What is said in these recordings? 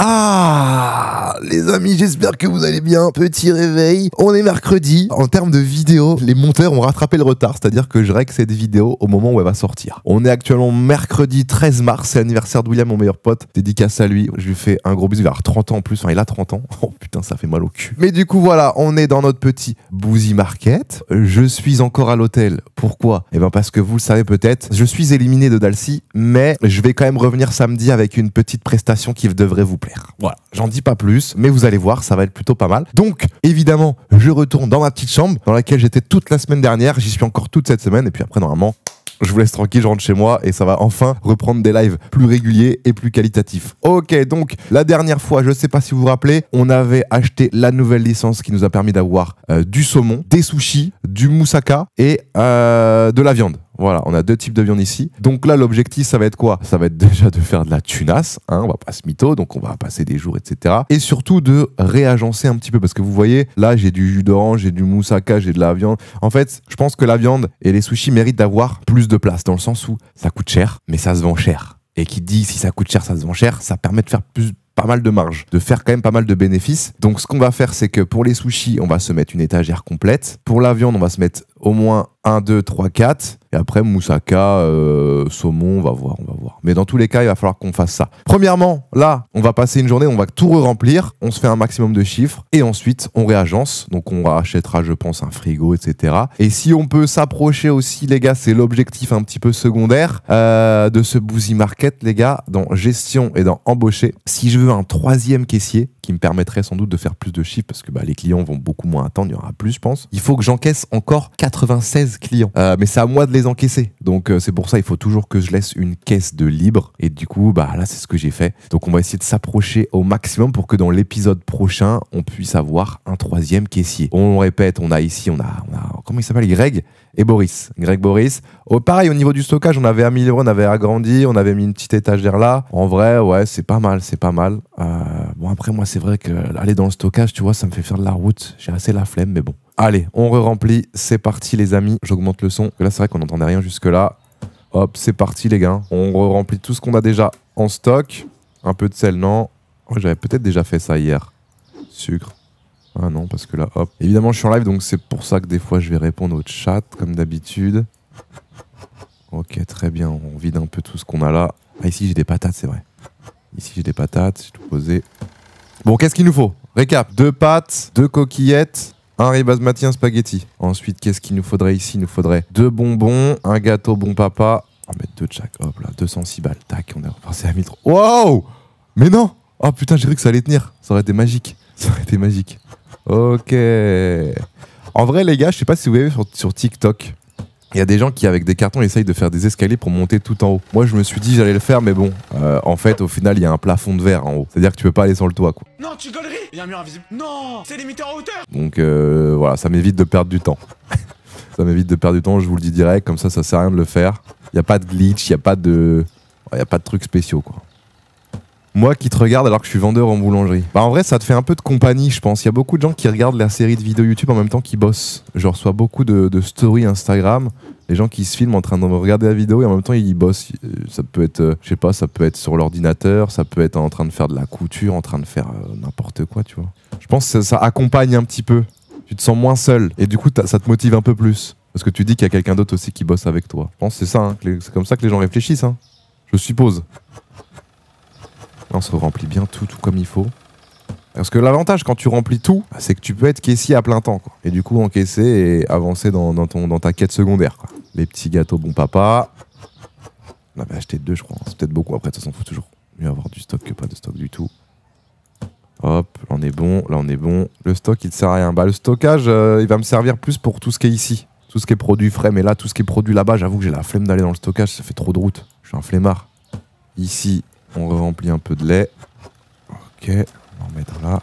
Ah Les amis, j'espère que vous allez bien. Petit réveil. On est mercredi. En termes de vidéo, les monteurs ont rattrapé le retard. C'est-à-dire que je règle cette vidéo au moment où elle va sortir. On est actuellement mercredi 13 mars. C'est l'anniversaire de William, mon meilleur pote. Dédicace à lui. Je lui fais un gros bisou. Il va avoir 30 ans en plus. Il a 30 ans. Oh putain, ça fait mal au cul. Mais du coup, voilà, on est dans notre petit Boozy Market. Je suis encore à l'hôtel. Pourquoi? Eh bien, parce que vous le savez peut-être, je suis éliminé de Dalcy, mais je vais quand même revenir samedi avec une petite prestation qui devrait vous plaire. Voilà, j'en dis pas plus, mais vous allez voir, ça va être plutôt pas mal. Donc, évidemment, je retourne dans ma petite chambre dans laquelle j'étais toute la semaine dernière. J'y suis encore toute cette semaine, et puis après, normalement, je vous laisse tranquille, je rentre chez moi et ça va enfin reprendre des lives plus réguliers et plus qualitatifs. Ok, donc la dernière fois, je sais pas si vous vous rappelez, on avait acheté la nouvelle licence qui nous a permis d'avoir euh, du saumon, des sushis, du moussaka et euh, de la viande. Voilà, on a deux types de viande ici. Donc là, l'objectif, ça va être quoi? Ça va être déjà de faire de la tunasse, hein, on va pas se mytho, donc on va passer des jours, etc. Et surtout de réagencer un petit peu, parce que vous voyez, là, j'ai du jus d'orange, j'ai du moussaka, j'ai de la viande. En fait, je pense que la viande et les sushis méritent d'avoir plus de place, dans le sens où ça coûte cher, mais ça se vend cher. Et qui dit si ça coûte cher, ça se vend cher, ça permet de faire plus pas mal de marge, de faire quand même pas mal de bénéfices. Donc ce qu'on va faire, c'est que pour les sushis, on va se mettre une étagère complète. Pour la viande, on va se mettre au moins 1, 2, 3, 4. Et après, moussaka, euh, saumon, on va voir, on va voir. Mais dans tous les cas, il va falloir qu'on fasse ça. Premièrement, là, on va passer une journée, on va tout re-remplir, on se fait un maximum de chiffres, et ensuite, on réagence. Donc, on rachètera, je pense, un frigo, etc. Et si on peut s'approcher aussi, les gars, c'est l'objectif un petit peu secondaire euh, de ce Boozy Market, les gars, dans gestion et dans embaucher. Si je veux un troisième caissier, qui me permettrait sans doute de faire plus de chiffres parce que bah, les clients vont beaucoup moins attendre, il y aura plus, je pense. Il faut que j'encaisse encore 96 clients. Euh, mais c'est à moi de les encaisser. Donc euh, c'est pour ça il faut toujours que je laisse une caisse de libre. Et du coup, bah là, c'est ce que j'ai fait. Donc on va essayer de s'approcher au maximum pour que dans l'épisode prochain, on puisse avoir un troisième caissier. On répète, on a ici, on a, on a comment il s'appelle? Greg? Et Boris. Greg Boris. Oh, pareil, au niveau du stockage, on avait amélioré, on avait agrandi, on avait mis une petite étagère là. En vrai, ouais, c'est pas mal, c'est pas mal. Euh, bon, après, moi, c'est vrai que aller dans le stockage, tu vois, ça me fait faire de la route. J'ai assez la flemme, mais bon. Allez, on re-remplit. C'est parti, les amis. J'augmente le son. Là, c'est vrai qu'on n'entendait rien jusque-là. Hop, c'est parti, les gars. On re-remplit tout ce qu'on a déjà en stock. Un peu de sel, non? Oh, J'avais peut-être déjà fait ça hier. Sucre. Ah non, parce que là, hop. Évidemment, je suis en live, donc c'est pour ça que des fois, je vais répondre au chat, comme d'habitude. Ok, très bien. On vide un peu tout ce qu'on a là. Ah, ici, j'ai des patates, c'est vrai. Ici, j'ai des patates. J'ai tout posé. Bon, qu'est-ce qu'il nous faut? Récap. Deux pâtes, deux coquillettes, un riz basmati, un spaghetti. Ensuite, qu'est-ce qu'il nous faudrait? Ici Il nous faudrait deux bonbons, un gâteau bon papa. On va mettre deux de. Hop là, 206 balles. Tac, on est repassé à 1003. Wow Mais non Oh putain, j'ai cru que ça allait tenir. Ça aurait été magique. Ça aurait été magique. Ok. En vrai, les gars, je sais pas si vous avez sur, sur TikTok. Il y a des gens qui, avec des cartons, essayent de faire des escaliers pour monter tout en haut. Moi, je me suis dit, j'allais le faire, mais bon, euh, en fait, au final, il y a un plafond de verre en haut. C'est-à-dire que tu peux pas aller sur le toit, quoi. Non, tu gauleries Il y a un mur invisible. Non C'est limité en hauteur Donc euh, voilà, ça m'évite de perdre du temps. ça m'évite de perdre du temps, je vous le dis direct, comme ça, ça sert à rien de le faire. Il n'y a pas de glitch, il n'y a pas de. Il y a pas de trucs spéciaux, quoi. Moi qui te regarde alors que je suis vendeur en boulangerie. Bah en vrai ça te fait un peu de compagnie je pense. Il y a beaucoup de gens qui regardent la série de vidéos YouTube en même temps qu'ils bossent. Je reçois beaucoup de, stories Instagram. Les gens qui se filment en train de regarder la vidéo et en même temps ils bossent. Euh, Ça peut être, euh, je sais pas, ça peut être sur l'ordinateur, ça peut être en train de faire de la couture, en train de faire euh, n'importe quoi, tu vois. Je pense que ça, accompagne un petit peu. Tu te sens moins seul et du coup ça te motive un peu plus. Parce que tu dis qu'il y a quelqu'un d'autre aussi qui bosse avec toi. Je pense c'est ça, hein, c'est comme ça que les gens réfléchissent. hein. Je suppose. Là, on se remplit bien tout, tout comme il faut. Parce que l'avantage quand tu remplis tout, c'est que tu peux être caissier à plein temps. Et du coup, encaisser et avancer dans, ton, dans ta quête secondaire. Les petits gâteaux bon papa. On avait acheté deux, je crois. C'est peut-être beaucoup. Après, de toute façon, faut toujours mieux avoir du stock que pas de stock du tout. Hop, là on est bon, là on est bon. Le stock, il sert à rien. Bah, le stockage, euh, il va me servir plus pour tout ce qui est ici. Tout ce qui est produit frais. Mais là, tout ce qui est produit là-bas, j'avoue que j'ai la flemme d'aller dans le stockage. Ça fait trop de route. Je suis un flemmard. Ici, on remplit un peu de lait. Ok, on va en mettre là.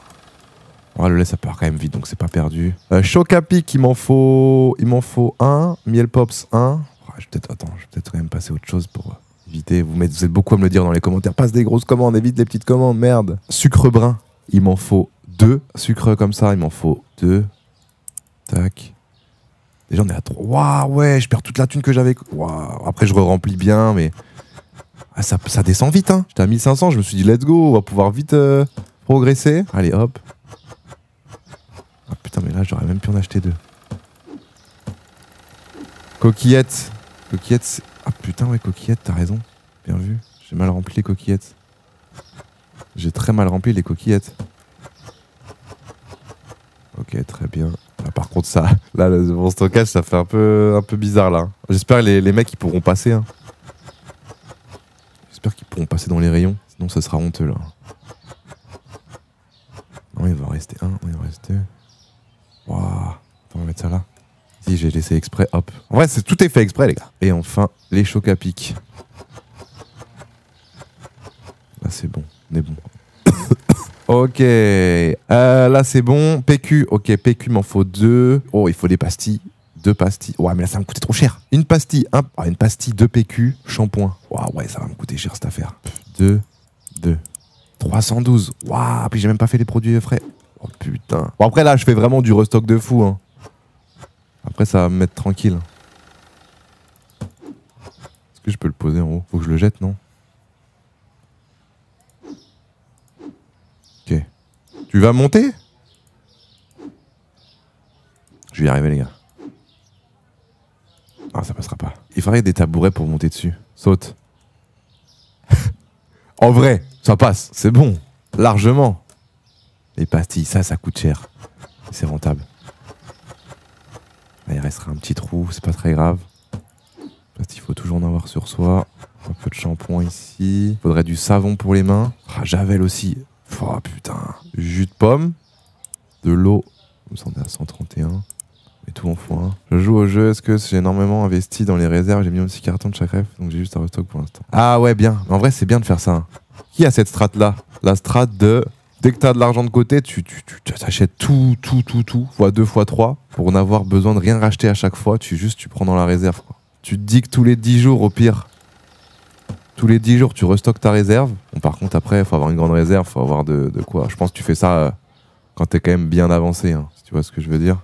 Oh, le lait, ça part quand même vite, donc c'est pas perdu. Euh, Chocapic, il m'en faut, il m'en faut un. Miel Pops, un. Oh, je vais attends, je vais peut-être quand même passer à autre chose pour éviter. Vous êtes beaucoup à me le dire dans les commentaires. Passe des grosses commandes, évite les petites commandes, merde. Sucre brun, il m'en faut deux. Sucre comme ça, il m'en faut deux. Tac. Déjà, on est à trois. Waouh, ouais, je perds toute la thune que j'avais. Waouh. Après, je re-remplis bien, mais. Ah, ça, descend vite, hein. J'étais à 1500, je me suis dit, let's go, on va pouvoir vite euh, progresser. Allez, hop. Ah putain, mais là, j'aurais même pu en acheter deux. Coquillettes. Coquillettes, Ah putain, ouais, coquillettes, t'as raison. Bien vu. J'ai mal rempli les coquillettes. J'ai très mal rempli les coquillettes. Ok, très bien. Là, par contre, ça, là, mon stockage, ça fait un peu, un peu bizarre là. J'espère les, les mecs ils pourront passer. hein. J'espère qu'ils pourront passer dans les rayons. Sinon, ça sera honteux là. Non, il va en rester un. Il va en rester deux. Waouh. On va mettre ça là. Si, j'ai laissé exprès. Hop. En vrai, c'est tout est fait exprès, les gars. Et enfin, les chocs à pic. Là, c'est bon. On est bon. ok. Euh, là, c'est bon. PQ. Ok, PQ, m'en faut deux. Oh, il faut des pastilles. Deux pastilles. Ouais, mais là, ça va me coûter trop cher. Une pastille. Un... ah, une pastille, deux PQ, shampoing. Waouh, ouais, ça va me coûter cher cette affaire. Deux. Deux. 312. Waouh, puis j'ai même pas fait les produits frais. Oh putain. Bon, après, là, je fais vraiment du restock de fou. hein. Après, ça va me mettre tranquille. Est-ce que je peux le poser en haut? Faut que je le jette, non? Ok. Tu vas monter? Je vais y arriver, les gars. Ah, ça passera pas. Il faudrait des tabourets pour monter dessus. Saute. en vrai, ça passe. C'est bon. Largement. Les pastilles, ça, ça coûte cher. C'est rentable. Là, il restera un petit trou, c'est pas très grave. Parce qu'il faut toujours en avoir sur soi. Un peu de shampoing ici. Faudrait du savon pour les mains. Ah, Javel aussi. Oh putain. Jus de pomme. De l'eau. Comme ça, est à 131. Et tout en foin. Je joue au jeu. Est-ce que j'ai énormément investi dans les réserves? J'ai mis un petit carton de chaque ref. Donc j'ai juste un restock pour l'instant. Ah ouais, bien. En vrai, c'est bien de faire ça. hein. Qui a cette strat là La strat de. Dès que t'as de l'argent de côté, tu, tu, tu, tu tout, tout, tout, tout, fois deux, fois trois, pour n'avoir besoin de rien racheter à chaque fois. Tu juste, tu prends dans la réserve. Quoi. Tu te dis que tous les 10 jours, au pire, tous les 10 jours, tu restockes ta réserve. Par contre, après, il faut avoir une grande réserve, faut avoir de, de quoi. Je pense que tu fais ça euh, quand t'es quand même bien avancé, hein, si tu vois ce que je veux dire.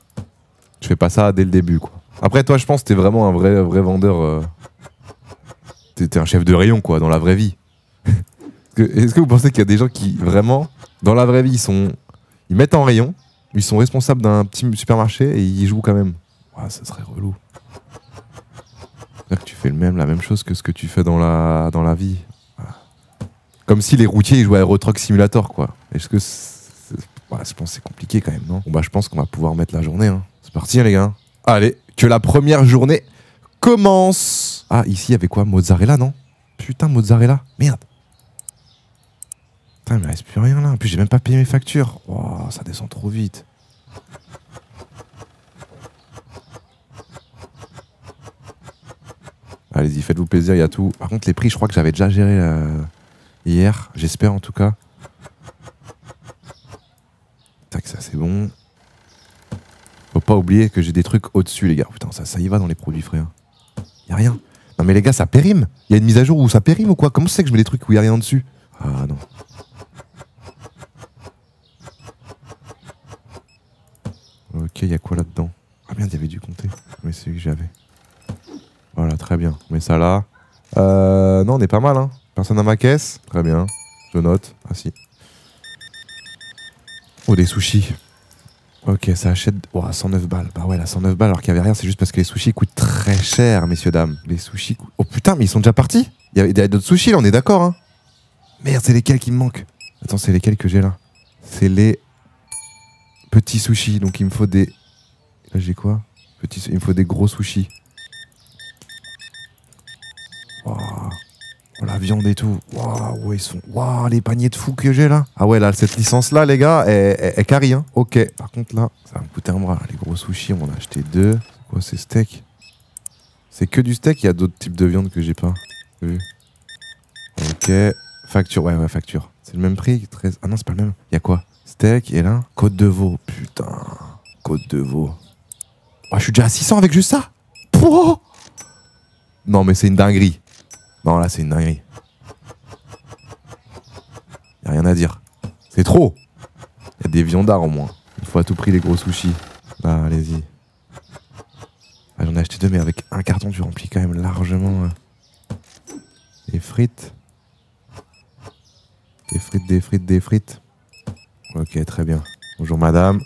Tu fais pas ça dès le début, quoi. Après, toi, je pense que t'es vraiment un vrai, vrai vendeur. euh, T'es un chef de rayon, quoi, dans la vraie vie. Est-ce que- vous pensez qu'il y a des gens qui, vraiment, dans la vraie vie, ils sont. Ils mettent en rayon, ils sont responsables d'un petit supermarché et ils jouent quand même? Ouais, ça serait relou. Que tu fais le même, la même chose que ce que tu fais dans la, dans la vie. Comme si les routiers jouaient à Euro Truck Simulator, quoi. Est-ce que je pense que c'est compliqué quand même, non? Bah, je pense qu'on va pouvoir mettre la journée. hein. C'est parti, les gars. Allez, que la première journée commence. Ah, ici, il y avait quoi? Mozzarella, non? Putain, mozzarella. Merde. Putain, il me reste plus rien là. En plus, j'ai même pas payé mes factures. Oh, ça descend trop vite. Allez-y, faites-vous plaisir, il y a tout. Par contre, les prix, je crois que j'avais déjà géré euh, hier. J'espère en tout cas. Tac, ça c'est bon. Oublier que j'ai des trucs au-dessus, les gars. Putain, ça, ça y va dans les produits hein. Y a rien. Non, mais les gars, ça périme. Y a une mise à jour où ça périme ou quoi? Comment c'est que je mets des trucs où y a rien dessus? Ah non. Ok, y a quoi là-dedans? Ah merde, y du compter. Mais c'est que j'avais. Voilà, très bien. Met ça là. Euh, non, on est pas mal, hein. Personne à ma caisse? Très bien. Je note. Ah si. Oh, des sushis. Ok, ça achète. Ouah, 109 balles. Bah ouais, là, 109 balles alors qu'il y avait rien. C'est juste parce que les sushis coûtent très cher, messieurs, dames. Les sushis coûtent. Oh putain, mais ils sont déjà partis Il y a- il y a d'autres sushis là, on est d'accord, hein Merde, c'est lesquels qui me manquent? Attends, c'est lesquels que j'ai là? C'est les petits sushis. Donc il me faut des. Là, j'ai quoi? Petits... Il me faut des gros sushis. Oh, la viande et tout. Waouh, ils sont. Waouh, les paniers de fou que j'ai là. Ah ouais, là, cette licence-là, les gars, elle carry, hein. Ok. Par contre, là, ça va me coûter un bras. Les gros sushis, on en a acheté deux. C'est quoi, c'est steak C'est que du steak, il y a d'autres types de viande que j'ai pas vu. Ok. Facture, ouais, ouais, facture. C'est le même prix 13... Ah non, c'est pas le même. Il y a quoi? Steak et là Côte de veau. Putain. Côte de veau. Oh, je suis déjà à 600 avec juste ça? Non, mais c'est une dinguerie. Non, là, c'est une dinguerie. Y rien à dire. C'est trop. Y a des viandards au moins. Il faut à tout prix les gros sushis. Là, allez-y. Ah, J'en ai acheté deux, mais avec un carton, tu remplis quand même largement. Les frites. Des frites, des frites, des frites. Ok, très bien. Bonjour madame.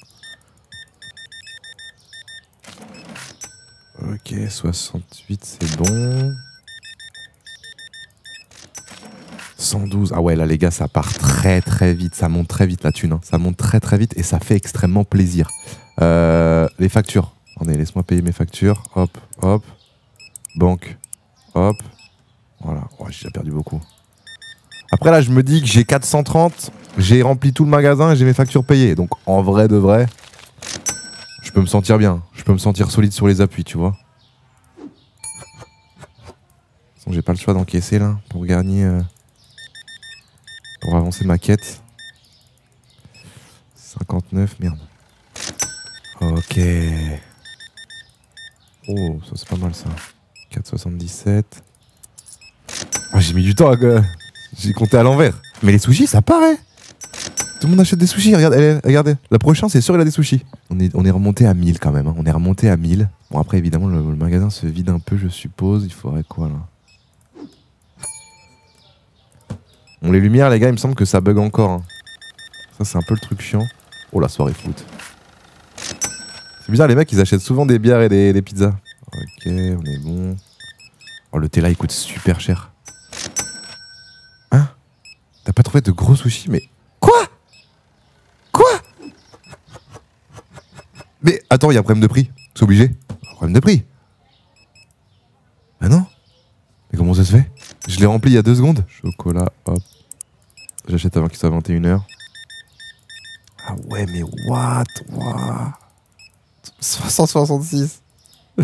Ok, 68, c'est bon. 112. Ah ouais, là les gars, ça part très très vite. Ça monte très vite la thune. hein. Ça monte très très vite et ça fait extrêmement plaisir. Euh, les factures. Attendez, laisse-moi payer mes factures. Hop, hop. Banque. Hop. Voilà. Oh, j'ai déjà perdu beaucoup. Après là, je me dis que j'ai 430. J'ai rempli tout le magasin et j'ai mes factures payées. Donc en vrai de vrai, je peux me sentir bien. Je peux me sentir solide sur les appuis, tu vois. J'ai pas le choix d'encaisser là pour gagner. euh, pour avancer ma quête. 59, merde. Ok. Oh, ça c'est pas mal ça. 4,77. Ah, j'ai mis du temps à... que- J'ai compté à l'envers. Mais les sushis, ça paraît. Tout le monde achète des sushis. Regarde, allez, regardez. La prochaine, c'est sûr, il a des sushis. On est, on est remonté à 1000 quand même. hein. On est remonté à 1000. Bon, après, évidemment, le magasin se vide un peu, je suppose. Il faudrait quoi là? Bon, les lumières, les gars, il me semble que ça bug encore. hein. Ça, c'est un peu le truc chiant. Oh, la soirée foot. C'est bizarre, les mecs, ils achètent souvent des bières et des, des pizzas. Ok, on est bon. Oh, le thé là, il coûte super cher. Hein? T'as pas trouvé de gros sushis Mais. Quoi? Quoi? Mais attends, il y a problème de prix. C'est obligé. Un problème de prix. Ah non? Mais comment ça se fait? Je l'ai rempli il y a deux secondes. Chocolat, hop. J'achète avant qu'il soit 21h. Ah ouais, mais what What? 566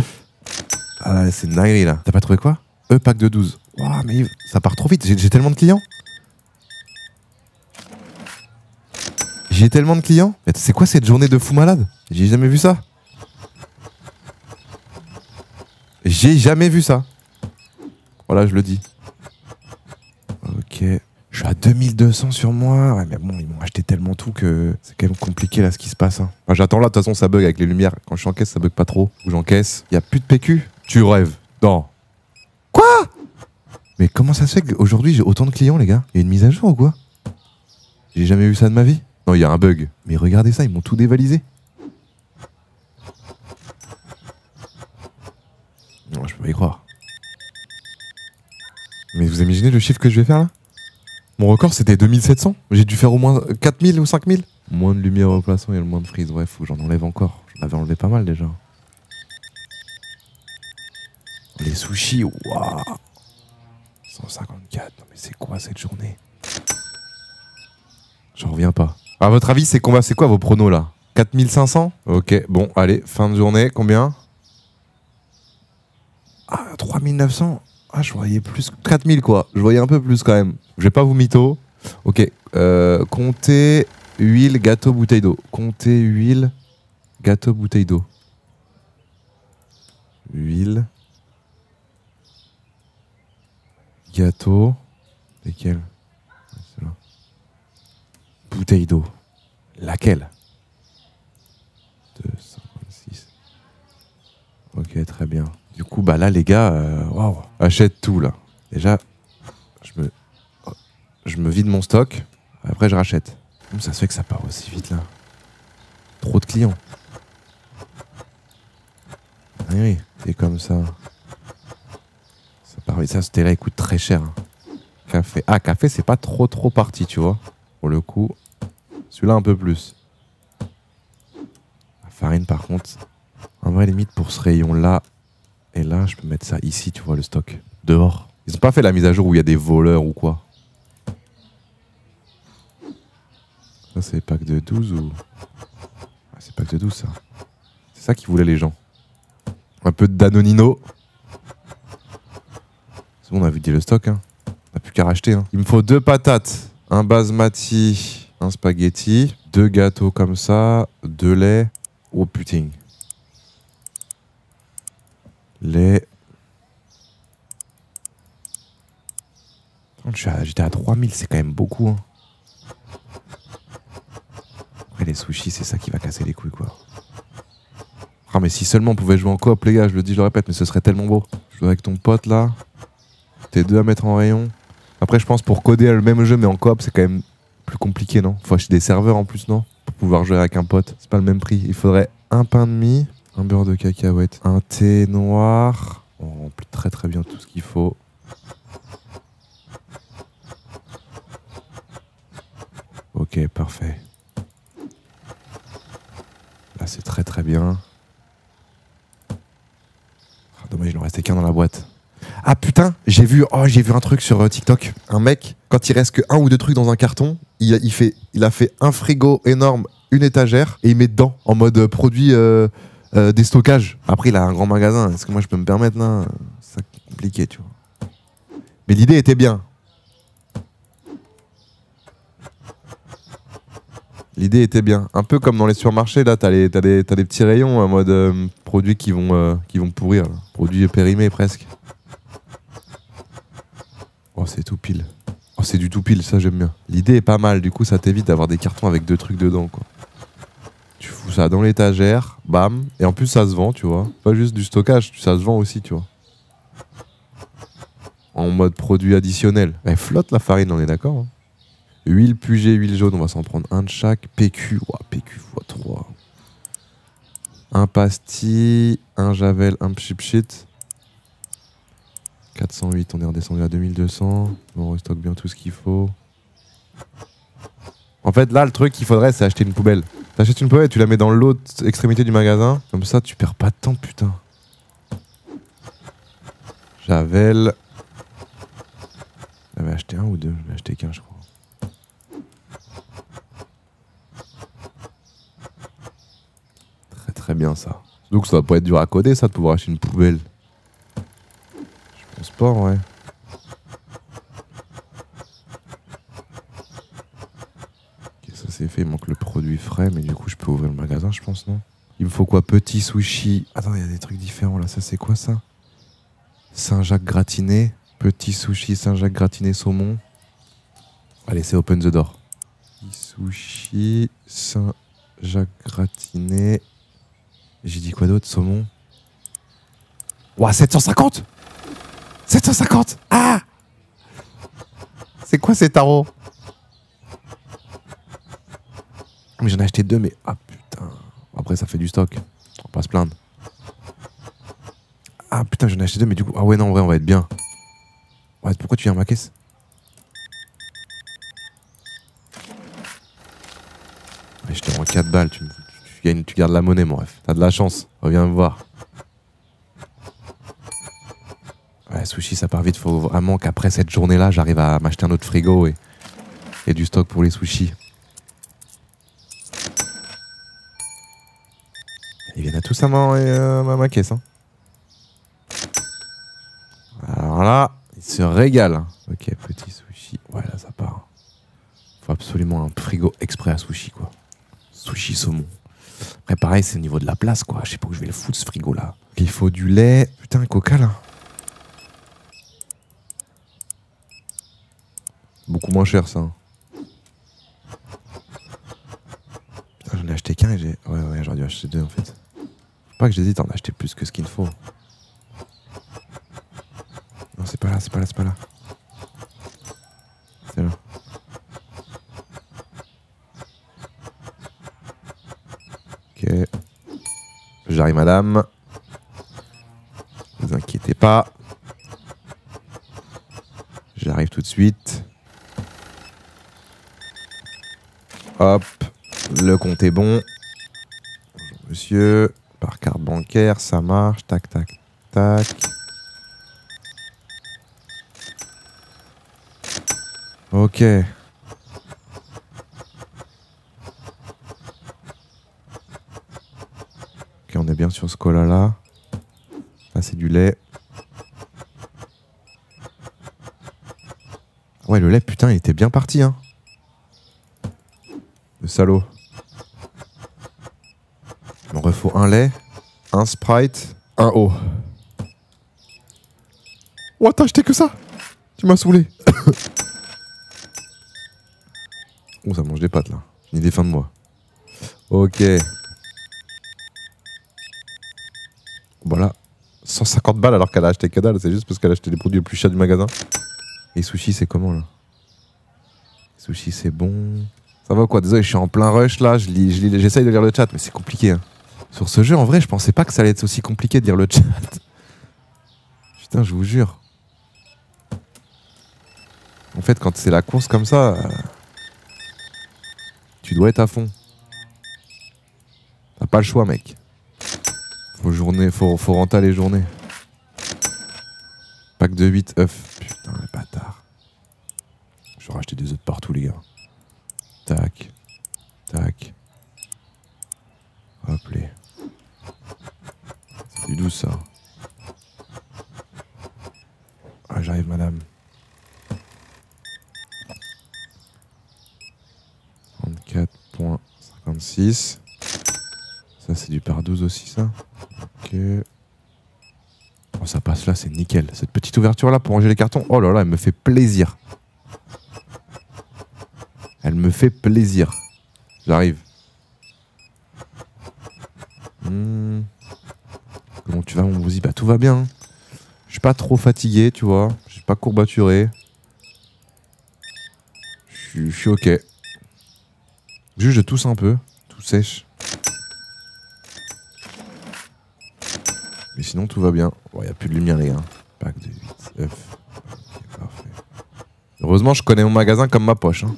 Ah, c'est une dinguerie là. T'as pas trouvé quoi? E pack de 12. Ouah, mais ça part trop vite. J'ai j'ai tellement de clients. J'ai tellement de clients. Mais c'est quoi cette journée de fou malade? J'ai jamais vu ça. J'ai jamais vu ça. Voilà, je le dis. Je suis à 2200 sur moi. Ouais, mais bon, ils m'ont acheté tellement tout que c'est quand même compliqué là ce qui se passe. hein. J'attends là, de toute façon, ça bug avec les lumières. Quand je suis en caisse, ça bug pas trop. Ou j'encaisse. Il a plus de PQ. Tu rêves. Non. Quoi? Mais comment ça se fait qu'aujourd'hui j'ai autant de clients, les gars? Il y a une mise à jour ou quoi? J'ai jamais vu ça de ma vie. Non, il y a un bug. Mais regardez ça, ils m'ont tout dévalisé. Non, je peux pas y croire. Mais vous imaginez le chiffre que je vais faire là? Mon record c'était 2700. J'ai dû faire au moins 4000 ou 5000. Moins de lumière au plafond et le moins de frise. Bref, faut que j'en enlève encore. J'en avais enlevé pas mal déjà. Les sushis, waouh 154, non mais c'est quoi cette journée? J'en reviens pas. À votre avis, c'est combat, c'est quoi vos pronos là? 4500 Ok, bon, allez, fin de journée, combien? Ah, 3900 Ah, je voyais plus. 4000 quoi. Je voyais un peu plus quand même. Je vais pas vous mytho. Ok, euh, comptez huile, gâteau, bouteille d'eau. Comptez huile, gâteau, bouteille d'eau. Huile. Gâteau. Lesquels? Bouteille d'eau. Laquelle? 256. Ok, très bien. Bah là, les gars, euh, waouh, achète tout là. Déjà, je me, je me vide mon stock. Après, je rachète. Comment ça se fait que ça part aussi vite là Trop de clients. Ah oui, c'est comme ça. Ça part vite. Ça, thé là, il coûte très cher. hein. Café. Ah, café, c'est pas trop trop parti, tu vois. Pour le coup, celui-là un peu plus. La farine, par contre, en vrai, limite pour ce rayon-là et là, je peux mettre ça ici, tu vois, le stock. Dehors. Ils ont pas fait la mise à jour où il y a des voleurs ou quoi. Ça, c'est pack de 12 ou. Ah, c'est pack de 12, ça. C'est ça qu'ils voulaient les gens. Un peu de Danonino. C'est bon, on a vu le stock, hein. On n'a plus qu'à racheter. Hein. Il me faut deux patates, un basmati, un spaghetti, deux gâteaux comme ça, deux laits. Oh putain. Suis à- J'étais à 3000, c'est quand même beaucoup. Hein. Après, les sushis, c'est ça qui va casser les couilles, quoi. Ah, mais si seulement on pouvait jouer en coop, les gars, je le dis, je le répète, mais ce serait tellement beau. Jouer avec ton pote, là. T'es deux à mettre en rayon. Après, je pense pour coder le même jeu, mais en coop, c'est quand même plus compliqué, non? Faut acheter des serveurs en plus, non? Pour pouvoir jouer avec un pote. C'est pas le même prix. Il faudrait un pain de mie, un beurre de cacahuète, un thé noir. On remplit très très bien tout ce qu'il faut. Ok, parfait. Là, c'est très très bien. Ah, dommage, il en restait qu'un dans la boîte. Ah putain, j'ai vu, oh, j'ai vu un truc sur euh, TikTok. Un mec, quand il reste que un ou deux trucs dans un carton, il, a- fait, il a fait un frigo énorme, une étagère, et il met dedans en mode euh, produit euh, euh, des stockages. Après, il a un grand magasin. Est-ce que moi je peux me permettre là C'est compliqué, tu vois. Mais l'idée était bien. L'idée était bien. Un peu comme dans les supermarchés, là, t'as les, des, des petits rayons en mode euh, produits qui vont, euh, qui vont pourrir. Produits périmés presque. Oh, c'est tout pile. Oh, c'est du tout pile, ça j'aime bien. L'idée est pas mal, du coup, ça t'évite d'avoir des cartons avec deux trucs dedans, quoi. Tu fous ça dans l'étagère, bam, et en plus ça se vend, tu vois. Pas juste du stockage, ça se vend aussi, tu vois. En mode produit additionnel. Elle flotte la farine, on est d'accord hein. Huile Puget, huile jaune, on va s'en prendre un de chaque. PQ, ouah, PQ x 3. Un pastis, un javel, un pchit 408, on est redescendu à 2200. On restocke bien tout ce qu'il faut. En fait, là, le truc qu'il faudrait, c'est acheter une poubelle. T'achètes une poubelle, tu la mets dans l'autre extrémité du magasin. Comme ça, tu perds pas de temps, putain. Javel. J'avais acheté un ou deux J'avais acheté qu'un, je crois. Très très bien ça. Donc ça va pas être dur à coder ça de pouvoir acheter une poubelle. Je pense pas ouais. Fait, il frais mais du coup je peux ouvrir le magasin je pense non? Il me faut quoi? Petit sushi. Attends il y a des trucs différents là, ça c'est quoi ça? Saint-Jacques gratiné. Petit sushi Saint-Jacques gratiné saumon. Allez c'est open the door. Petit sushi Saint-Jacques gratiné. J'ai dit quoi d'autre? Saumon Ouah, 750 750 Ah C'est quoi ces tarots? Mais j'en ai acheté deux, mais... Ah putain Après, ça fait du stock. On va pas se plaindre. Ah putain, j'en ai acheté deux, mais du coup... Ah ouais, non, en vrai, on va être bien. Ouais, pourquoi tu viens à ma caisse je te rends 4 balles, tu gardes la monnaie, mon ref. T'as de la chance, reviens me voir. Ouais, sushi, ça part vite. Faut vraiment qu'après cette journée-là, j'arrive à m'acheter un autre frigo et, et du stock pour les sushis. Ils viennent à tous à ma, euh, ma caisse. hein. Alors là, ils se régalent. Ok, petit sushi. Ouais, là, ça part. Faut absolument un frigo exprès à sushi, quoi. Sushi saumon. Après, pareil, c'est au niveau de la place, quoi. Je sais pas où je vais le foutre, ce frigo-là. Il faut du lait. Putain, coca, là. Beaucoup moins cher, ça. hein. Putain, j'en ai acheté qu'un et j'ai... Ouais, ouais, j'aurais dû acheter deux, en fait. Pas que j'hésite à en acheter plus que ce qu'il faut. Non, c'est pas là, c'est pas là, c'est pas là. C'est là. Ok. J'arrive, madame. Ne vous inquiétez pas. J'arrive tout de suite. Hop. Le compte est bon. Bonjour, monsieur. Bancaire, ça marche. Tac, tac, tac. Ok. Ok, on est bien sur ce cola là. Là, c'est du lait. Ouais, le lait, putain, il était bien parti, hein. Le salaud. Il m'en refaut un lait, un Sprite, un eau. Oh, t'as acheté que ça? Tu m'as saoulé. oh, ça mange des pâtes, là. J'ai une idée fin de mois. Ok. Voilà. 150 balles alors qu'elle a acheté que dalle. C'est juste parce qu'elle a acheté les produits les plus chers du magasin. Et sushi, c'est comment, là? Sushi, c'est bon. Ça va ou quoi? Désolé, je suis en plein rush là. Je lis- je lis- J'essaye de lire le chat, mais c'est compliqué. hein. Sur ce jeu, en vrai, je pensais pas que ça allait être aussi compliqué de lire le chat. Putain, je vous jure. En fait, quand c'est la course comme ça, euh, tu dois être à fond. T'as pas le choix, mec. Faut, journée, faut, faut les journées. Pack de 8 œufs. Putain, les bâtards. Je vais des œufs partout, les gars. Tac. Tac. Hop. C'est doux, ça. Ah, j'arrive, madame. 34.56. Ça, c'est du par 12 aussi, ça. Ok. Oh, ça passe là, c'est nickel. Cette petite ouverture là pour ranger les cartons, oh là là, elle me fait plaisir. Elle me fait plaisir. J'arrive. Hmm. Comment tu vas, mon Bouzy Bah, tout va bien. Je suis pas trop fatigué, tu vois. Je suis pas courbaturé. Je suis- ok. Juste, je tousse un peu. Tout sèche. Mais sinon, tout va bien. Il n'y a plus de lumière, les gars. Pack de 8 œufs. Ok, parfait. Heureusement, je connais mon magasin comme ma poche. hein.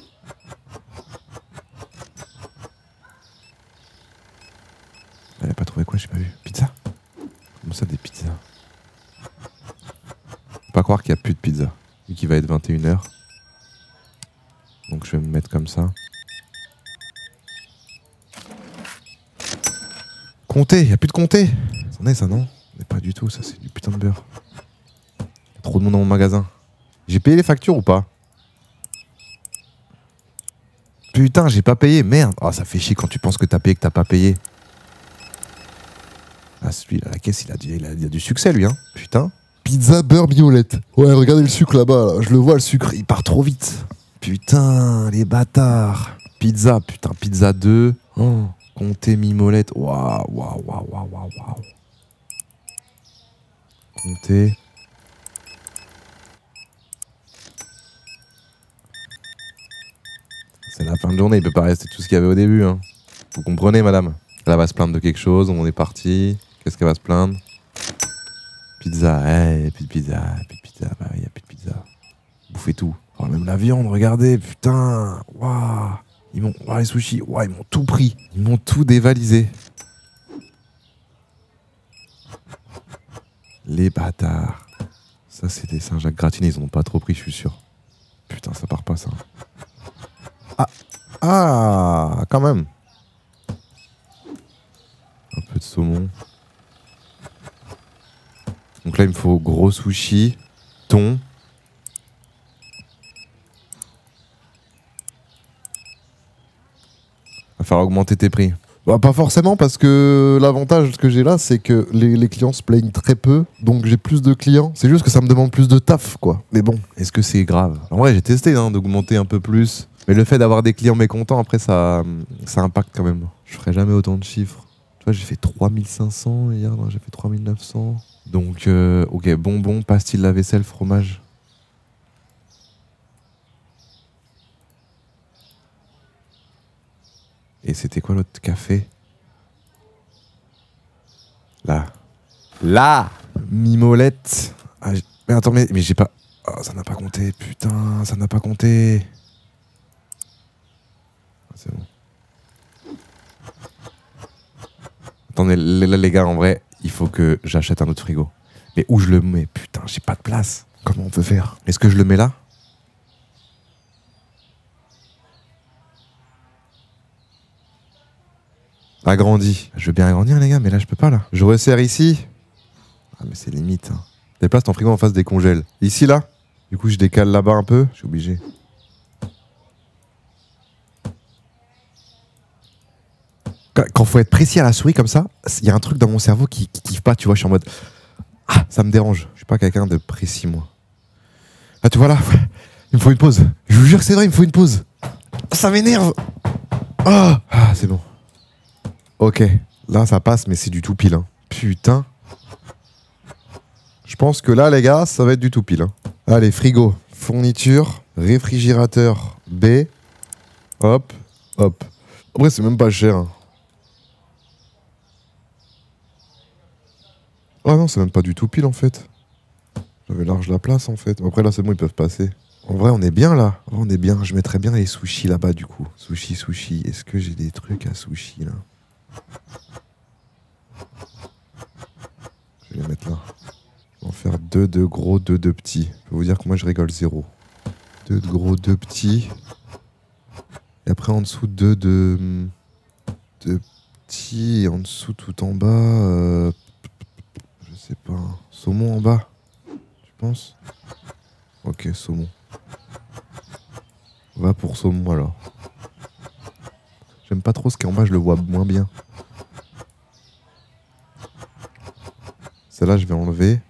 Comté, il a plus de comté. C'en est ça, non? Mais pas du tout, ça c'est du putain de beurre. Trop de monde dans mon magasin. J'ai payé les factures ou pas? Putain, j'ai pas payé, merde. Ah, ça fait chier quand tu penses que t'as payé que t'as pas payé. Ah, celui-là, la caisse, il a, du, succès, lui, hein. Putain. Pizza beurre biolette. Ouais, regardez le sucre là-bas, là. Je le vois, le sucre, il part trop vite. Putain, les bâtards. Pizza, putain, pizza 2. Oh, comté mimolette. Waouh, waouh, waouh, waouh, waouh, waouh. Comté. C'est la fin de journée, il peut pas rester tout ce qu'il y avait au début. Hein. Vous comprenez, madame Elle va se plaindre de quelque chose, on est parti. Qu'est-ce qu'elle va se plaindre? Pizza, eh, plus de pizza, plus de pizza, bah oui, y a plus de pizza. Bouffez tout. Oh, même la viande, regardez, putain, waouh Ils m'ont, waouh, les sushis, ils m'ont tout pris. Ils m'ont tout dévalisé. Les bâtards. Ça, c'est des Saint-Jacques gratinés, ils en pas trop pris, je suis sûr. Putain, ça part pas, ça. Ah, ah, quand même. Un peu de saumon. Donc là, il me faut gros sushi, thon. Va falloir augmenter tes prix. Bah, pas forcément parce que l'avantage que j'ai là, c'est que les, les clients se plaignent très peu, donc j'ai plus de clients. C'est juste que ça me demande plus de taf, quoi. Mais bon, est-ce que c'est grave? En vrai, j'ai testé hein, d'augmenter un peu plus, mais le fait d'avoir des clients mécontents, après, ça, ça impacte quand même. Je ferai jamais autant de chiffres. Tu vois, j'ai fait 3500 hier, j'ai fait 3900. Donc, euh, ok, bonbons, pastilles lave-vaisselle, fromage. Et c'était quoi l'autre café? Là. Là Mimolette. Ah, mais attends, mais, mais j'ai pas. Oh, ça n'a pas compté, putain, ça n'a pas compté. Ah, C'est bon. Attendez, là, les gars, en vrai, il faut que j'achète un autre frigo. Mais où je le mets? Putain, j'ai pas de place. Comment on peut faire? Est-ce que je le mets là? Agrandi. Je veux bien agrandir, les gars, mais là, je peux pas, là. Je resserre ici. Ah, mais c'est limite. Hein. Déplace ton frigo en face des congèles. Ici, là Du coup, je décale là-bas un peu. Je suis obligé. Quand, faut être précis à la souris comme ça, il y a un truc dans mon cerveau qui, qui kiffe pas, tu vois. Je suis en mode. Ah, ça me dérange. Je suis pas quelqu'un de précis, moi. Ah, tu vois là Il me faut une pause. Je vous jure que c'est vrai, il me faut une pause. Ça m'énerve. Ah, ah c'est bon. Ok, là ça passe, mais c'est du tout pile. hein. Putain. Je pense que là, les gars, ça va être du tout pile. hein. Allez, frigo, fourniture, réfrigérateur B, Hop, hop. Après, c'est même pas cher. hein. Ah non, c'est même pas du tout pile en fait. J'avais large la place en fait. Après là, c'est bon, ils peuvent passer. En vrai, on est bien là. On est bien. Je mettrais bien les sushis là-bas du coup. Sushi, sushi. Est-ce que j'ai des trucs à sushi là? Je vais les mettre là. Je vais en faire deux de gros, deux de petits. Je peux vous dire que moi, je rigole zéro. Deux de gros, deux petits. Et après, en dessous, deux de, de petits. Et en dessous, tout en bas. euh, je sais pas. Saumon en bas. Tu penses? Ok, saumon. On va pour saumon alors. J'aime pas trop ce qui est en bas, je le vois moins bien. Celle-là, je vais enlever.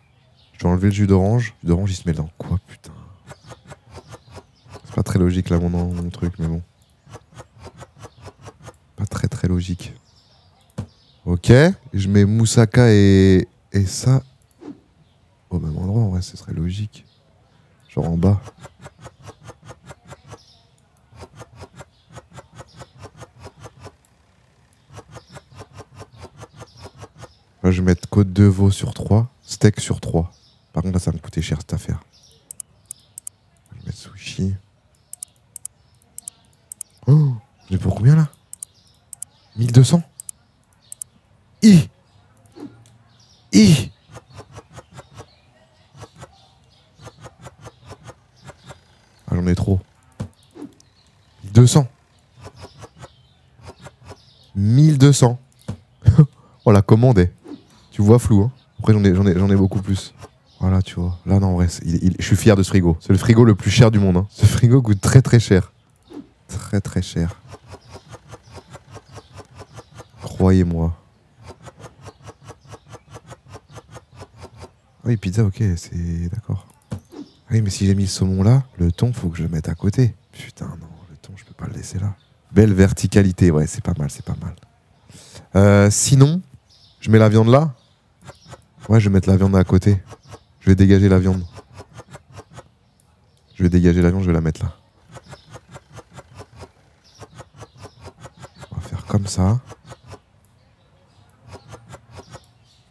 Je vais enlever le jus d'orange. Le jus d'orange, il se met dans quoi, putain C'est pas très logique là, mon, truc, mais bon. Pas très très logique. Ok. Je mets moussaka et, et ça au même endroit, en vrai, ce serait logique. Genre en bas. Là, je vais mettre côte de veau sur 3, steak sur 3. Par contre, là, ça me coûter cher cette affaire. Je vais mettre sushi. Oh, j'ai pour combien là? 1200 I I Ah, j'en ai trop. 1200 1200 Oh, la commande est. Tu vois flou, hein. Après, j'en ai, beaucoup plus. Voilà, tu vois. Là, non, en vrai, je suis fier de ce frigo. C'est le frigo le plus cher du monde. hein. Ce frigo coûte très très cher. Très très cher. Croyez-moi. Ah Oui, pizza, ok, c'est d'accord. Ah Oui, mais si j'ai mis le saumon là, le thon, faut que je le mette à côté. Putain, non, le thon, je peux pas le laisser là. Belle verticalité, ouais, c'est pas mal, c'est pas mal. Euh, sinon, je mets la viande là. Ouais, je vais mettre la viande à côté. Je vais dégager la viande. Je vais dégager la viande, je vais la mettre là. On va faire comme ça.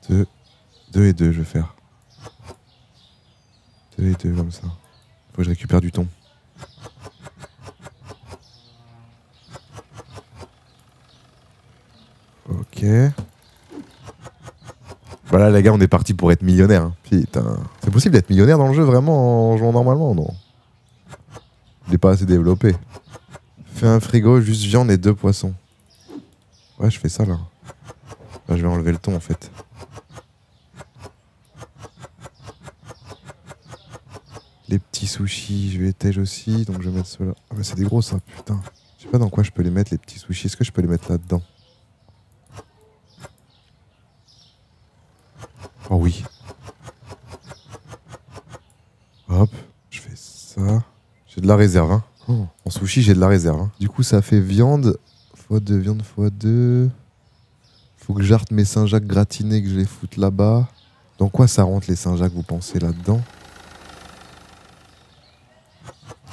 Deux, deux et deux, je vais faire. Deux et deux comme ça. Faut que je récupère du thon. Ok. Voilà les gars, on est parti pour être millionnaire. hein. C'est possible d'être millionnaire dans le jeu vraiment en jouant normalement, non? Il n'est pas assez développé. Fais un frigo, juste viande et deux poissons. Ouais, je fais ça là. Là, je vais enlever le thon en fait. Les petits sushis, je vais étège aussi, donc je vais mettre ceux-là. Ah, mais c'est des gros ça, putain. Je sais pas dans quoi je peux les mettre, les petits sushis. Est-ce que je peux les mettre là-dedans Oh oui. Hop, je fais ça. J'ai de réserve, hein. Oh, en sushi, j'ai de la réserve. hein. Du coup, ça fait viande, fois 2, viande fois 2. Faut que j'arte mes Saint-Jacques gratinés, que je les foute là-bas. Dans quoi ça rentre les Saint-Jacques, vous pensez là-dedans?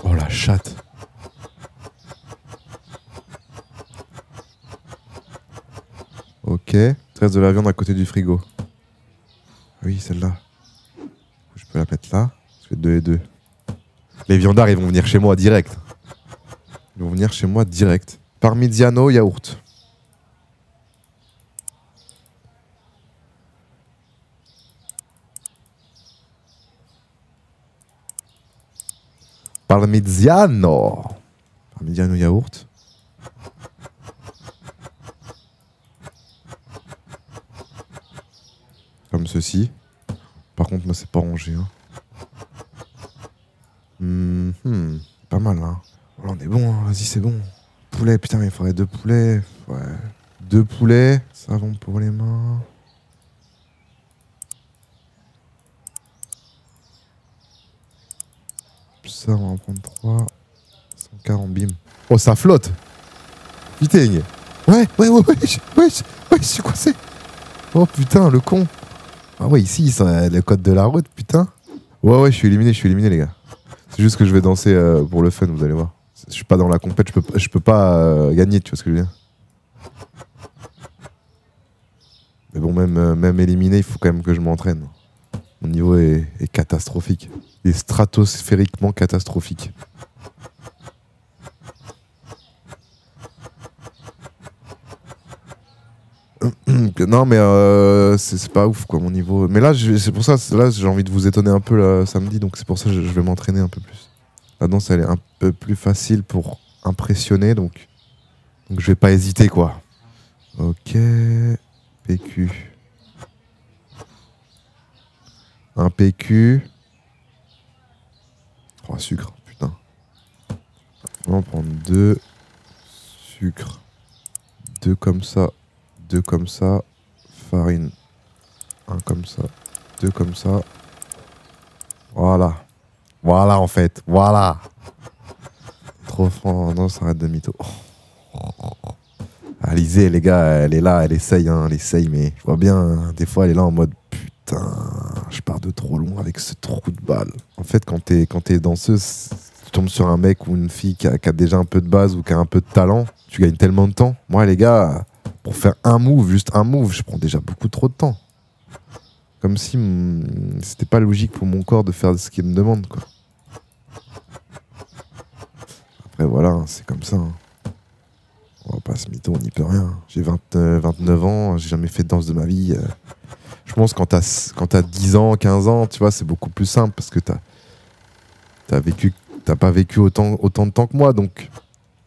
Oh la chatte Ok. Reste de la viande à côté du frigo. Oui, celle-là. Je peux la mettre là. Je fais 2 et 2. Les viandards, ils vont venir chez moi direct. Ils vont venir chez moi direct. Parmigiano yaourt. Parmigiano. Parmigiano yaourt. Comme ceci. Par contre, moi, c'est pas rangé. Hein. Hmm, hmm, pas mal, hein. Voilà, on est bon, hein. vas-y, c'est bon. Poulet, putain, il faudrait deux poulets. Ouais. Deux poulets. Savon pour les mains. Ça, on va en prendre trois. 140 bim. Oh, ça flotte. Putain. Ouais, ouais, ouais, ouais, ouais, ouais, je suis coincé. Oh putain, le con. Ah ouais, ici, le code de la route, putain. Ouais, ouais, je suis éliminé, je suis éliminé, les gars. C'est juste que je vais danser euh, pour le fun, vous allez voir. Je suis pas dans la compète, je peux, peux pas euh, gagner, tu vois ce que je veux dire. Mais bon, même, euh, même éliminé, il faut quand même que je m'entraîne. Mon niveau est, est catastrophique. Il est stratosphériquement catastrophique. non, mais euh, c'est pas ouf, quoi, mon niveau. Mais là, c'est pour ça, là, j'ai envie de vous étonner un peu là, samedi, donc c'est pour ça que je, vais m'entraîner un peu plus. La danse, elle est un peu plus facile pour impressionner, donc, donc je vais pas hésiter, quoi. Ok, PQ. Un PQ. Oh, sucre, putain. On va prendre deux sucres. Deux comme ça. Deux comme ça. Farine. Un comme ça. Deux comme ça. Voilà. Voilà en fait. Voilà. Trop franc. Non, ça arrête de mytho. Alizé, les gars, elle est là, elle essaye, hein, elle essaye, mais je vois bien, hein, des fois, elle est là en mode putain, je pars de trop loin avec ce trou de balle. En fait, quand t'es quand t'es danseuse, tu tombes sur un mec ou une fille qui a déjà un peu de base ou qui a un peu de talent, tu gagnes tellement de temps. Moi, les gars, pour faire un move, juste un move, je prends déjà beaucoup trop de temps. Comme si mm, c'était pas logique pour mon corps de faire ce qu'il me demande. Après, voilà, hein, c'est comme ça. hein. On va pas se mytho, on n'y peut rien. J'ai 20, euh, 29 ans, j'ai jamais fait de danse de ma vie. euh. Je pense quand t'as quand t'as 10 ans, 15 ans, tu vois, c'est beaucoup plus simple parce que t'as t'as vécu, t'as pas vécu autant, autant de temps que moi, donc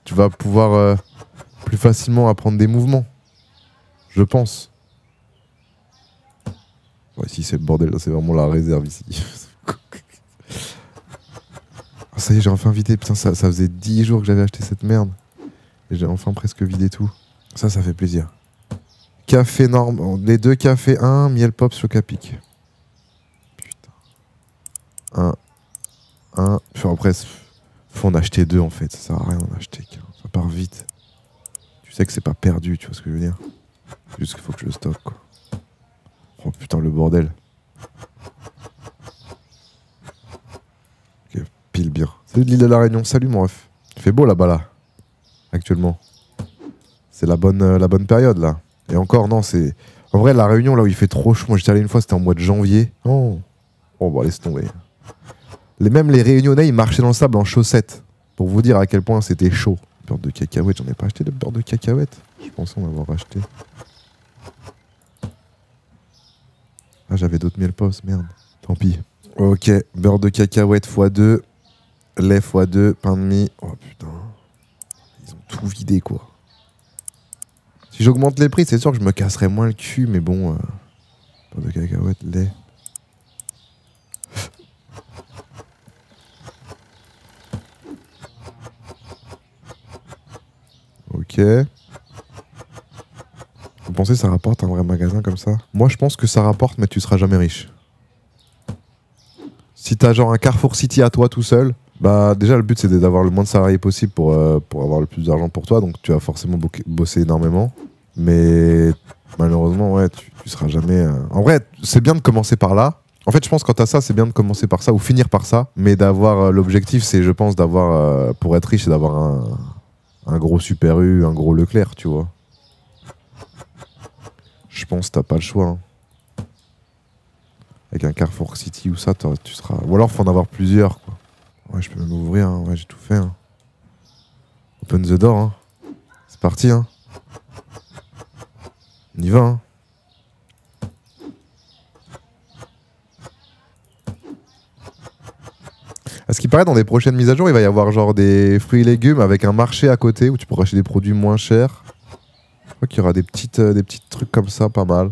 tu vas pouvoir euh, plus facilement apprendre des mouvements. Je pense. Ouais, si c'est le bordel, c'est vraiment la réserve ici. Ah, ça y est, j'ai enfin vidé. Putain, ça, faisait 10 jours que j'avais acheté cette merde. Et j'ai enfin presque vidé tout. Ça, ça fait plaisir. Café norme. Les deux cafés, un, miel pop sur Capic. Putain. Un. Un. Après, faut en acheter deux en fait. Ça sert à rien d'en acheter qu'un. Ça part vite. Tu sais que c'est pas perdu, tu vois ce que je veux dire. Juste qu'il faut que je le stocke quoi. Oh putain, le bordel. Ok, pile bien. Salut de l'île de la Réunion. Salut mon ref. Il fait beau là-bas là. Actuellement. C'est la bonne, euh, la bonne période là. Et encore, non, c'est. En vrai, la Réunion, là où il fait trop chaud, moi j'étais allé une fois, c'était en mois de janvier. Oh, oh bah laisse tomber. Les, même les Réunionnais, ils marchaient dans le sable en chaussettes. Pour vous dire à quel point c'était chaud. Beurre de cacahuète, j'en ai pas acheté de beurre de cacahuète. Je pensais en avoir acheté. Ah, j'avais d'autres miel post, merde. Tant pis. Ok, beurre de cacahuète x2, lait x2, pain de mie. Oh putain. Ils ont tout vidé quoi. Si j'augmente les prix, c'est sûr que je me casserai moins le cul, mais bon. Euh, beurre de cacahuète, lait. Vous pensez que ça rapporte un vrai magasin comme ça? Moi, je pense que ça rapporte, mais tu seras jamais riche. Si t'as genre un Carrefour City à toi tout seul, bah déjà le but c'est d'avoir le moins de salariés possible pour, euh, pour avoir le plus d'argent pour toi, donc tu vas forcément bo- bosser énormément. Mais malheureusement, ouais, tu, tu seras jamais. euh, En vrai, c'est bien de commencer par là. En fait, je pense quand t'as ça, c'est bien de commencer par ça ou finir par ça. Mais d'avoir euh, l'objectif, c'est, je pense, d'avoir pour être riche, c'est d'avoir un, un gros Super U, un gros Leclerc, tu vois. Je pense t'as pas le choix. hein. Avec un Carrefour City ou ça, tu seras. Ou alors, faut en avoir plusieurs, quoi. Ouais, je peux même ouvrir. hein. Ouais, j'ai tout fait. hein. Open the door. hein. C'est parti. Hein. On y va. Hein. Ce qui paraît, dans des prochaines mises à jour, il va y avoir genre des fruits et légumes avec un marché à côté où tu pourras acheter des produits moins chers. Je crois qu'il y aura des, petites, euh, des petits trucs comme ça, pas mal.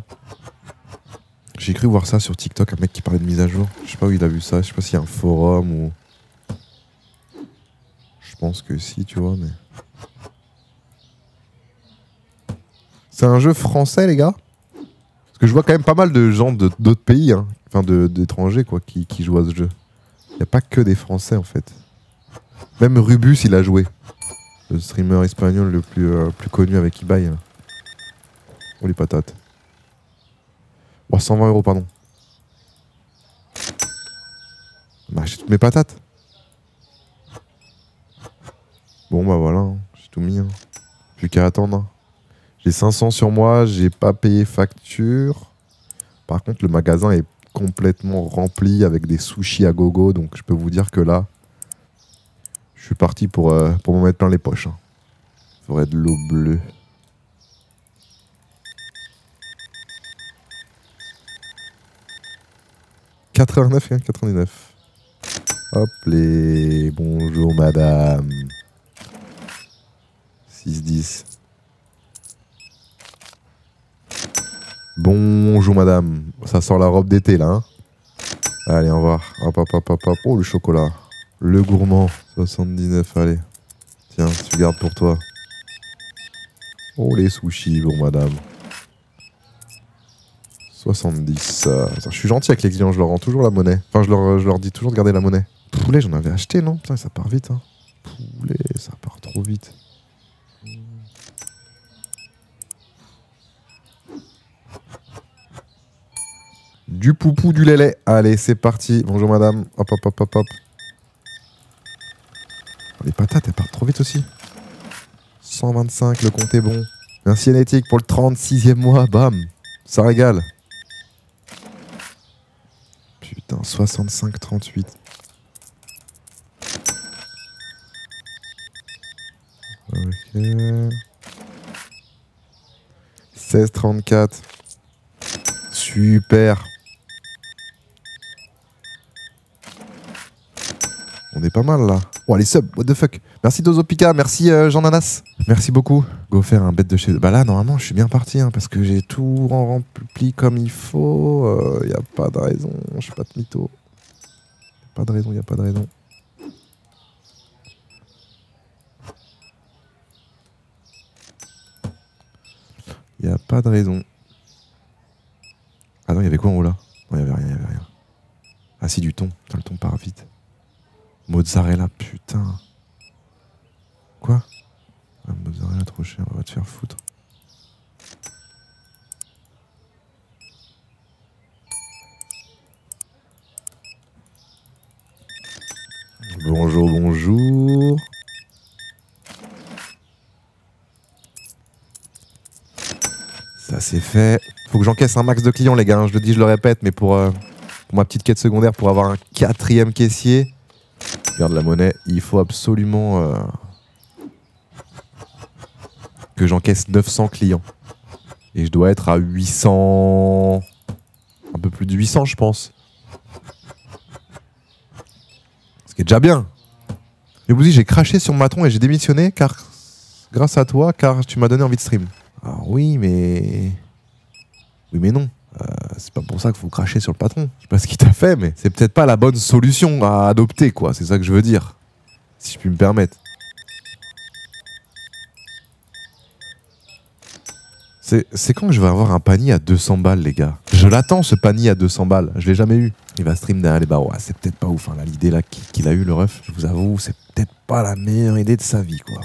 J'ai cru voir ça sur TikTok, un mec qui parlait de mise à jour. Je sais pas où il a vu ça, je sais pas s'il y a un forum ou. Je pense que si, tu vois, mais. C'est un jeu français, les gars? Parce que je vois quand même pas mal de gens d'autres pays, hein. enfin d'étrangers, quoi, qui jouent à ce jeu. N'y a pas que des Français, en fait. Même Rubus, il a joué. Le streamer espagnol le plus, euh, connu avec eBay. là. Oh, les patates. Oh, 120 euros, pardon. Bah, j'ai toutes mes patates. Bon, bah voilà, hein. j'ai tout mis. hein. Plus qu'à attendre. hein. J'ai 500 sur moi, j'ai pas payé facture. Par contre, le magasin est complètement rempli avec des sushis à gogo, donc je peux vous dire que là, je suis parti pour, euh, pour me mettre plein les poches. hein. Faudrait de l'eau bleue. « 89 et 1,99. Hop les... Bonjour madame. 6-10. Bonjour madame. Ça sort la robe d'été là. hein. allez, au revoir. Hop. Oh, le chocolat. Le gourmand. 79, allez. Tiens, tu gardes pour toi. Oh, les sushis, bon madame. 70. euh, je suis gentil avec les clients, je leur rends toujours la monnaie. Enfin, je leur, je leur dis toujours de garder la monnaie. Poulet, j'en avais acheté, non? Putain, ça part vite. Hein. Poulet, ça part trop vite. Du poupou, du lait. Allez, c'est parti. Bonjour madame. Hop, hop, hop, hop, hop. Oh, Les patates, elles partent trop vite aussi. 125, le compte est bon. Merci Anétique pour le 36e mois. Bam. Ça régale. Putain, 65, 38. Ok. 16, 34. Super. On est pas mal là. Oh, les subs, what the fuck. Merci Dozopika, merci euh, Jean Nanas. Merci beaucoup. Go faire un bête de chez. Bah là, normalement, je suis bien parti hein, parce que j'ai tout rempli comme il faut. Il y a pas de raison. Je suis pas de mytho. Pas de raison, y a pas de raison. Y a pas de raison. Ah non, il y avait quoi en haut là? Non, il y avait rien, il y avait rien. Ah si, du thon. Putain, le thon part vite. Mozzarella, putain. Quoi ah, Mozzarella trop cher, on va te faire foutre. Bonjour, bonjour. Ça c'est fait. Faut que j'encaisse un max de clients, les gars. hein. Je le dis, je le répète, mais pour, euh, pour ma petite quête secondaire, pour avoir un quatrième caissier, Regarde la monnaie, il faut absolument euh, que j'encaisse 900 clients. Et je dois être à 800... Un peu plus de 800 je pense. Ce qui est déjà bien. Mais vous dites, j'ai craché sur ma tronc et j'ai démissionné car grâce à toi, car tu m'as donné envie de stream. Alors oui, mais... Oui, mais non. Euh, c'est pas pour ça qu'il faut cracher sur le patron. Je sais pas ce qu'il t'a fait, mais c'est peut-être pas la bonne solution à adopter, quoi. C'est ça que je veux dire. Si je puis me permettre. C'est quand je vais avoir un panier à 200 balles, les gars? Je l'attends, ce panier à 200 balles. Je l'ai jamais eu. Il va stream derrière les barreaux. Ah, c'est peut-être pas ouf, hein, l'idée qu'il a eu, le ref. Je vous avoue, c'est peut-être pas la meilleure idée de sa vie, quoi.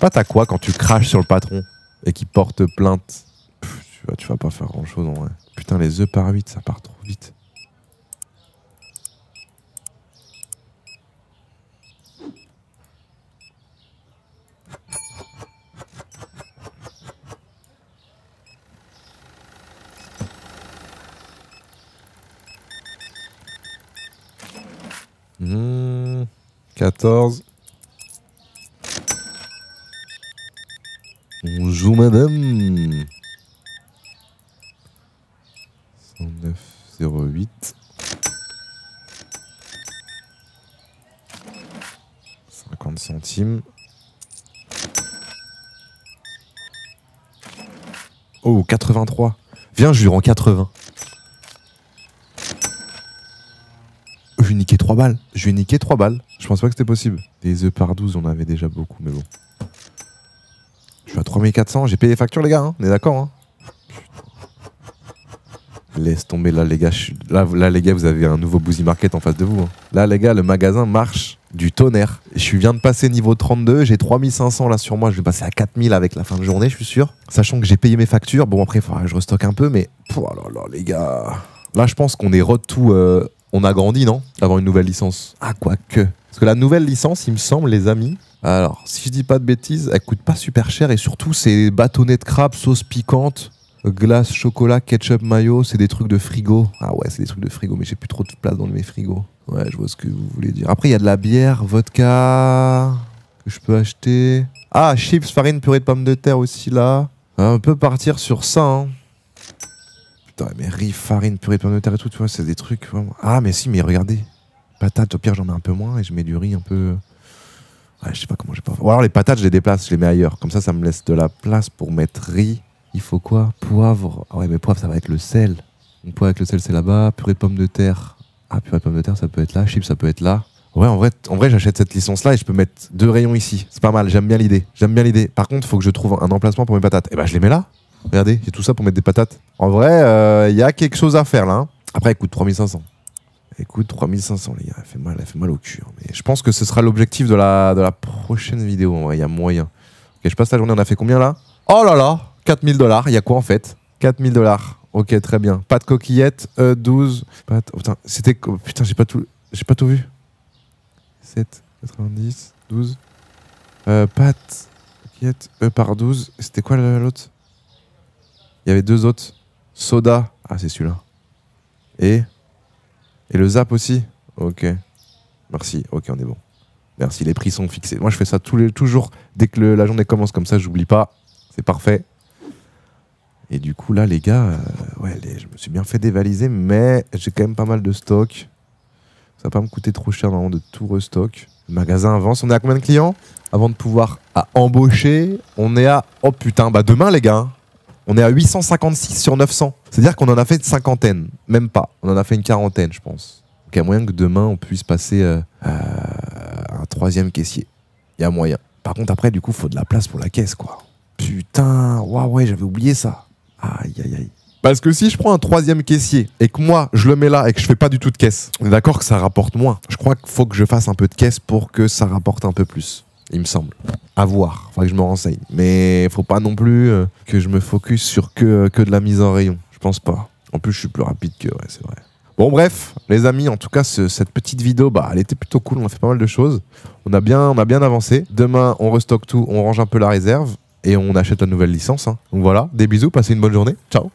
Pas, t'as quoi quand tu craches sur le patron et qu'il porte plainte Pff, tu, vas, tu vas pas faire grand chose en vrai. Putain, les œufs par 8, ça part trop vite. Mmh, 14. Bonjour madame. 109,08. 50 centimes. Oh, 83. Viens, je lui rends 80. Je lui niqué 3 balles. Je lui niqué 3 balles. Je pense pas que c'était possible. Des œufs par 12, on avait déjà beaucoup, mais bon. Je suis à 3400, j'ai payé les factures, les gars, hein on est d'accord hein. Laisse tomber là, les gars. Là, là, les gars, vous avez un nouveau Boozy Market en face de vous. hein. Là, les gars, le magasin marche du tonnerre. Je viens de passer niveau 32, j'ai 3500 là sur moi. Je vais passer à 4000 avec la fin de journée, je suis sûr. Sachant que j'ai payé mes factures. Bon, après, il faudra que je restocke un peu, mais. Oh là là, les gars. Là, je pense qu'on est road to euh, On a grandi, non? D'avoir une nouvelle licence. Ah, quoique. Parce que la nouvelle licence, il me semble, les amis. Alors, si je dis pas de bêtises, elle coûte pas super cher et surtout, c'est bâtonnets de crabe, sauce piquante, glace, chocolat, ketchup, mayo. C'est des trucs de frigo. Ah ouais, c'est des trucs de frigo, mais j'ai plus trop de place dans mes frigos. Ouais, je vois ce que vous voulez dire. Après, il y a de la bière, vodka que je peux acheter. Ah, chips, farine, purée de pommes de terre aussi là. On peut partir sur ça. Hein. Putain, mais riz, farine, purée de pommes de terre et tout, tu vois, c'est des trucs. Ah, mais si, mais regardez. Patates, au pire, j'en mets un peu moins et je mets du riz un peu. Ouais, je sais pas comment je vais pas. Ou alors les patates, je les déplace, je les mets ailleurs. Comme ça, ça me laisse de la place pour mettre riz. Il faut quoi? Poivre. Ah ouais, mais poivre, ça va être le sel. Donc, poivre avec le sel, c'est là-bas. Purée de pommes de terre. Ah, purée de pommes de terre, ça peut être là. Chips, ça peut être là. Ouais, en vrai, en vrai j'achète cette licence-là et je peux mettre deux rayons ici. C'est pas mal, j'aime bien l'idée. J'aime bien l'idée. Par contre, il faut que je trouve un emplacement pour mes patates. Et bah, je les mets là. Regardez, j'ai tout ça pour mettre des patates. En vrai, il euh, y a quelque chose à faire là. Hein. Après, écoute, 3500. Écoute, 3500, les gars, elle fait mal, elle fait mal au cul. Hein. Mais je pense que ce sera l'objectif de la, de la prochaine vidéo. Il y a moyen. Ok, je passe la journée, on a fait combien là? Oh là là 4000 dollars. Il y a quoi en fait? 4000 dollars. Ok, très bien. Pas de coquillettes, euh, 12. Pas putain, c'était. Putain, j'ai pas tout. Pas tout vu. 7, 90, 12. Euh, pâte, coquillette, E par 12. C'était quoi l'autre? Il y avait deux autres. Soda. Ah, c'est celui-là. Et Et le zap aussi Ok. Merci. Ok, on est bon. Merci, les prix sont fixés. Moi, je fais ça tous les, toujours dès que la journée commence comme ça, j'oublie pas. C'est parfait. Et du coup, là, les gars, euh, ouais, je me suis bien fait dévaliser, mais j'ai quand même pas mal de stock. Ça va pas me coûter trop cher normalement de tout restock. Le magasin avance. On est à combien de clients? Avant de pouvoir embaucher, on est à. Oh putain, bah demain les gars, on est à 856 sur 900. C'est-à-dire qu'on en a fait une cinquantaine. Même pas. On en a fait une quarantaine, je pense. Donc il y a moyen que demain on puisse passer euh, un troisième caissier. Il y a moyen. Par contre, après, du coup, faut de la place pour la caisse, quoi. Putain, waouh, ouais, j'avais oublié ça. Aïe, aïe, aïe. Parce que si je prends un troisième caissier et que moi je le mets là et que je fais pas du tout de caisse, on est d'accord que ça rapporte moins. Je crois qu'il faut que je fasse un peu de caisse pour que ça rapporte un peu plus. Il me semble. À voir. Faudrait que je me renseigne. Mais faut pas non plus euh, que je me focus sur que, de la mise en rayon. Je pense pas. En plus, je suis plus rapide que. C'est vrai. Bon, bref, les amis, en tout cas, cette petite vidéo, bah, elle était plutôt cool. On a fait pas mal de choses. On a bien, on a bien avancé. Demain, on restocke tout. On range un peu la réserve et on achète la nouvelle licence. Hein. Donc voilà, des bisous, passez une bonne journée. Ciao